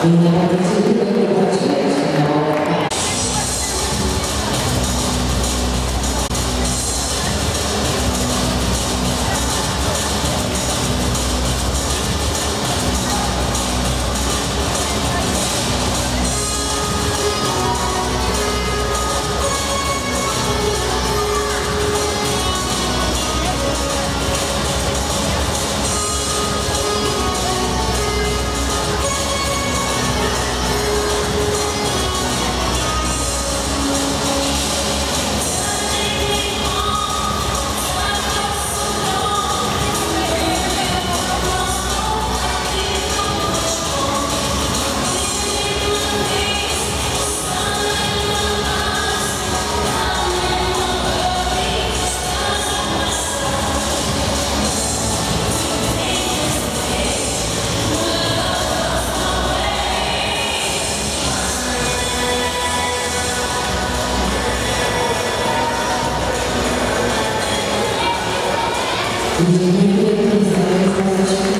Да, я не. Thank you.